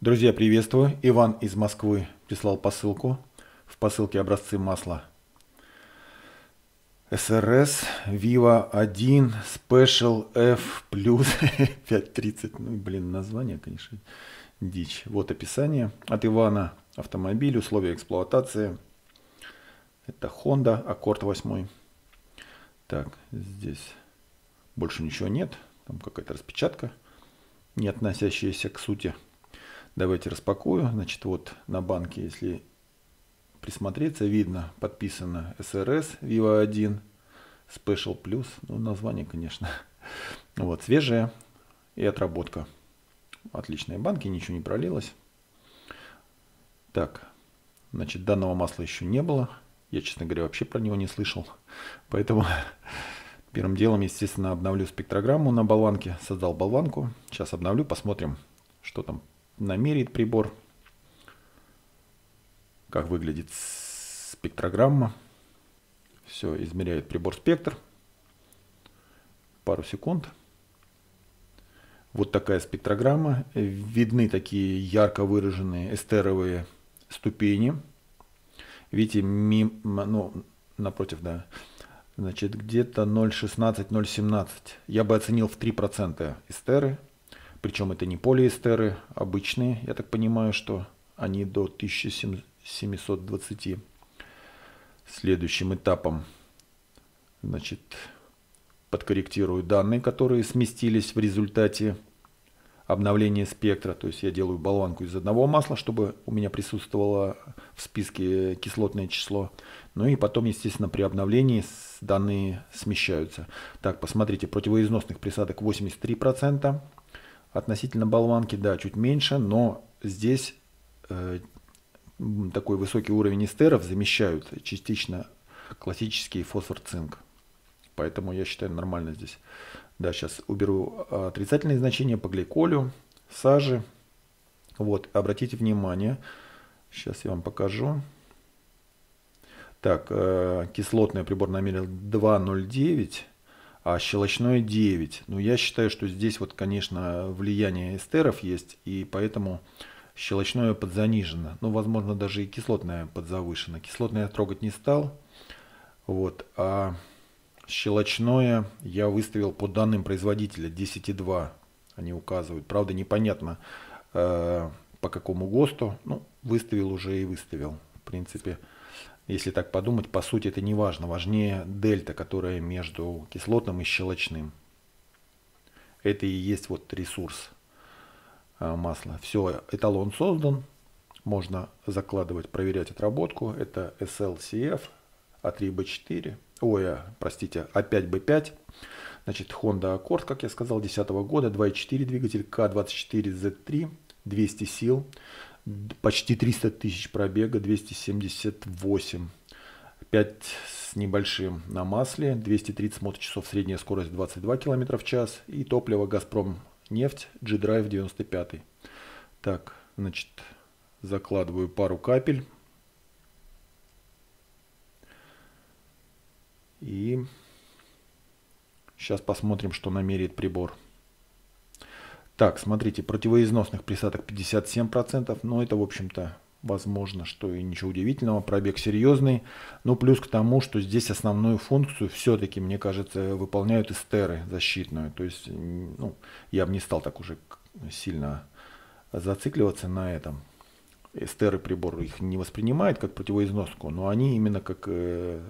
Друзья, приветствую. Иван из Москвы прислал посылку. В посылке образцы масла. СРС Viva 1 Special F плюс 530. Ну, блин, название, конечно, дичь. Вот описание от Ивана. Автомобиль, условия эксплуатации. Это Honda Accord 8. Так, здесь больше ничего нет. Там какая-то распечатка, не относящаяся к сути. Давайте распакую. Значит, вот на банке, если присмотреться, видно, подписано SRS Viva 1 Special Plus. Ну, название, конечно. Вот, свежая и отработка. Отличные банки, ничего не пролилось. Так, значит, данного масла еще не было. Я, честно говоря, вообще про него не слышал. Поэтому первым делом, естественно, обновлю спектрограмму на болванке. Создал болванку. Сейчас обновлю, посмотрим, что там намерит прибор. Как выглядит спектрограмма. Все, измеряет прибор спектр. Пару секунд. Вот такая спектрограмма. Видны такие ярко выраженные эстеровые ступени. Видите, мим, ну, напротив, да. Значит, где-то 0,16-0,17. Я бы оценил в 3% эстеры. Причем это не полиэстеры, обычные. Я так понимаю, что они до 1720. Следующим этапом, значит, подкорректирую данные, которые сместились в результате обновление спектра. То есть я делаю болванку из одного масла, чтобы у меня присутствовало в списке кислотное число. Ну и потом, естественно, при обновлении данные смещаются. Так, посмотрите, противоизносных присадок 83%. Относительно болванки, да, чуть меньше, но здесь э, такой высокий уровень эстеров замещают частично классический фосфор-цинк. Поэтому я считаю нормально здесь. Да, сейчас уберу а, отрицательные значения по гликолю, саже. Вот, обратите внимание, сейчас я вам покажу. Так, э, кислотный прибор намерил 2,09, а щелочной 9. Ну, я считаю, что здесь вот, конечно, влияние эстеров есть, и поэтому щелочное подзанижено. Ну, возможно, даже и кислотное подзавышено. Кислотное я трогать не стал. Вот, а Щелочное я выставил по данным производителя 10,2. Они указывают. Правда, непонятно э, по какому ГОСТу. Ну, выставил уже и выставил. В принципе, если так подумать, по сути это не важно. Важнее дельта, которая между кислотным и щелочным. Это и есть вот ресурс э, масла. Все, эталон создан. Можно закладывать, проверять отработку. Это SLCF А3B4 ой, а, простите, А5Б5, значит, Honda Accord, как я сказал, 2010 года, 2.4 двигатель, К24Z3, 200 сил, почти 300 тысяч пробега, 278, 5 с небольшим на масле, 230 моточасов, средняя скорость 22 км в час и топливо Газпром нефть G-Drive 95. Так, значит, закладываю пару капель. И сейчас посмотрим, что намерит прибор. Так, смотрите, противоизносных присадок 57%. Но это, в общем-то, возможно, что и ничего удивительного. Пробег серьезный. Но плюс к тому, что здесь основную функцию все-таки, мне кажется, выполняют эстеры защитную. То есть, ну, я бы не стал так уже сильно зацикливаться на этом. Эстеры прибор их не воспринимает как противоизноску, но они именно как э,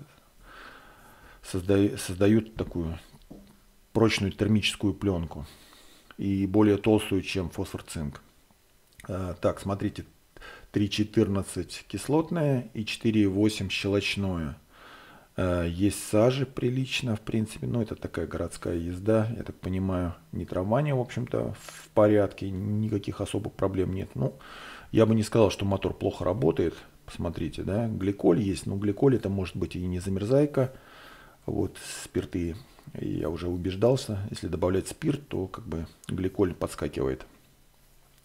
создают такую прочную термическую пленку и более толстую, чем фосфор-цинк. А, так, смотрите, 3,14 кислотное и 4,8 щелочное. А, есть сажи прилично, в принципе, но это такая городская езда, я так понимаю, нитрование, в общем-то, в порядке, никаких особых проблем нет. Ну, я бы не сказал, что мотор плохо работает, посмотрите, да, гликоль есть, но гликоль это может быть и не замерзайка, вот спирты. я уже убеждался, если добавлять спирт, то как бы гликоль подскакивает.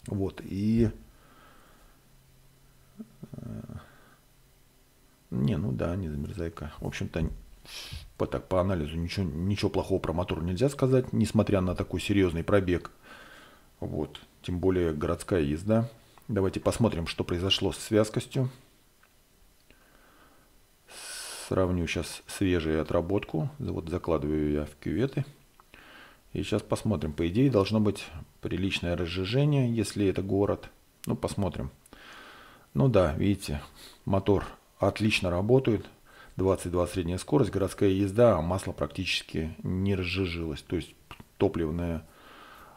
Вот, и... Э, не, ну да, не замерзайка. В общем-то, по, так, по анализу ничего, ничего плохого про мотор нельзя сказать, несмотря на такой серьезный пробег. Вот, тем более городская езда. Давайте посмотрим, что произошло с связкостью. Сравню сейчас свежую отработку. Вот закладываю я в кюветы. И сейчас посмотрим. По идее должно быть приличное разжижение, если это город. Ну, посмотрим. Ну да, видите, мотор отлично работает. 22 средняя скорость, городская езда, а масло практически не разжижилось. То есть топливное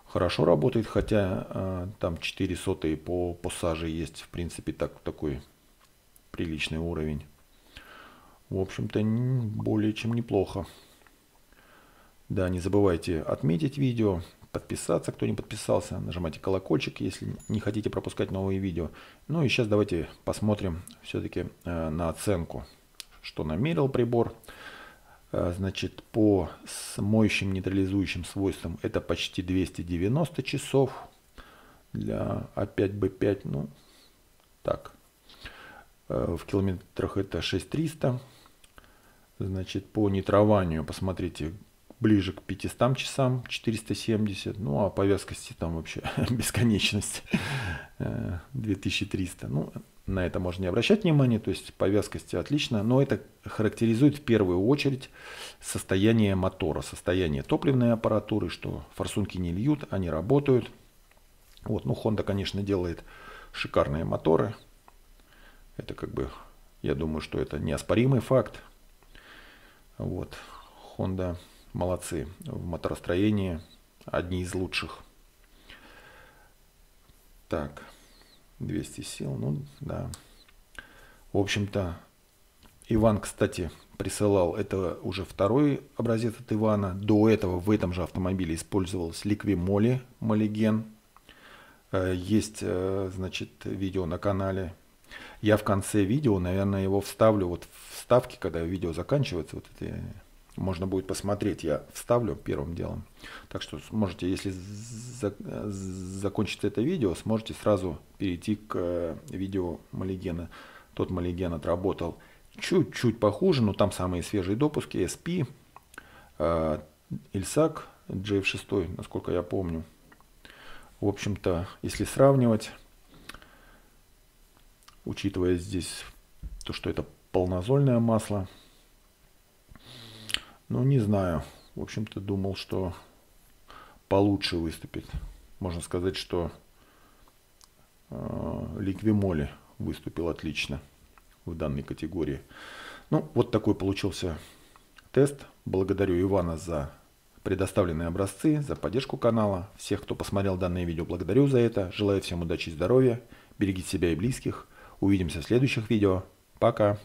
хорошо работает, хотя э, там 4 сотые по, по саже есть. В принципе, так, такой приличный уровень. В общем-то, более чем неплохо. Да, не забывайте отметить видео, подписаться, кто не подписался, нажимайте колокольчик, если не хотите пропускать новые видео. Ну и сейчас давайте посмотрим все-таки э, на оценку, что намерил прибор. Э, значит, по моющим нейтрализующим свойствам это почти 290 часов для А5Б5, ну так, э, в километрах это 6300. Значит, по нитрованию, посмотрите, ближе к 500 часам, 470, ну а по вязкости там вообще бесконечность, 2300. Э, ну, на это можно не обращать внимания, то есть по вязкости отлично, но это характеризует в первую очередь состояние мотора, состояние топливной аппаратуры, что форсунки не льют, они работают. Вот, ну Honda, конечно, делает шикарные моторы. Это как бы, я думаю, что это неоспоримый факт. Вот, Honda молодцы в моторостроении, одни из лучших. Так, 200 сил, ну да. В общем-то, Иван, кстати, присылал, это уже второй образец от Ивана. До этого в этом же автомобиле использовался ликвимоли Молиген. Э, есть, э, значит, видео на канале. Я в конце видео, наверное, его вставлю, вот вставки, когда видео заканчивается, вот это можно будет посмотреть, я вставлю первым делом. Так что сможете, если за, закончится это видео, сможете сразу перейти к э, видео Малигена. Тот Малиген отработал чуть-чуть похуже, но там самые свежие допуски, SP, э, Ильсак, JF6, насколько я помню. В общем-то, если сравнивать, учитывая здесь то, что это полнозольное масло, ну, не знаю. В общем-то, думал, что получше выступит. Можно сказать, что э, Ликвимоли выступил отлично в данной категории. Ну, вот такой получился тест. Благодарю Ивана за предоставленные образцы, за поддержку канала. Всех, кто посмотрел данное видео, благодарю за это. Желаю всем удачи и здоровья. Берегите себя и близких. Увидимся в следующих видео. Пока.